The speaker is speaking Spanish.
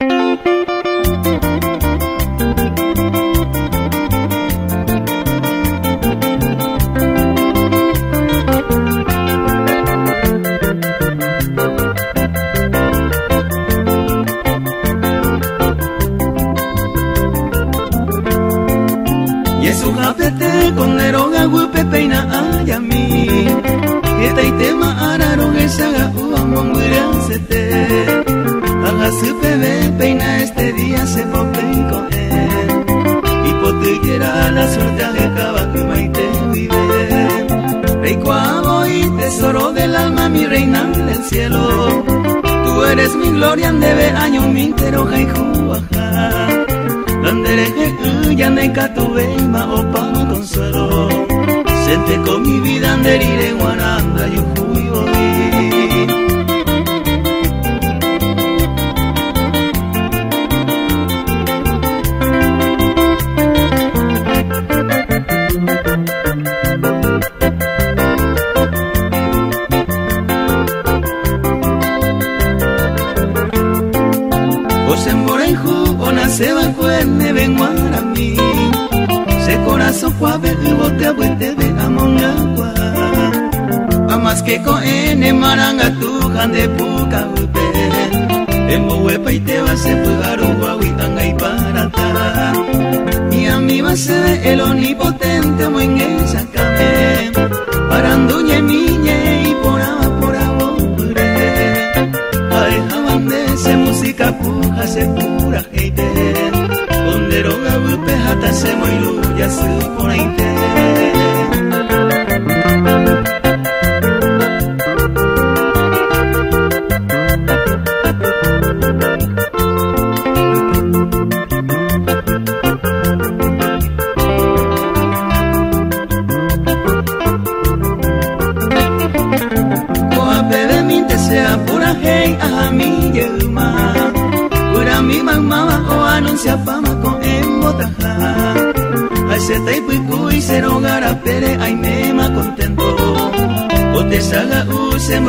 Yesujapete con neroga gupe peina ayami Eta itema la suerte alejaba que maite vive Reiko y tesoro del alma mi reina del cielo. Tú eres mi gloria debe año mi intero jaijuaja Andereje yaneka tu ma opa consuelo. Sente con mi vida anderire guaranda yo fui hoy Morejo, ona se va cuerne ven mí. Se corazón cuave y bote a buete de amon agua Amas que con ene maranga tu de puca upe Emo huepa y te va se pugar un tanga y parata Y a mí va a ser el omnipotente muy puja se pura heite Ponderoga upe hata se moilu ya su por aite sea pura hey a mi o anuncia fama con embotaja Ay se te y se rogara pere ay me ma contento. O te salga u se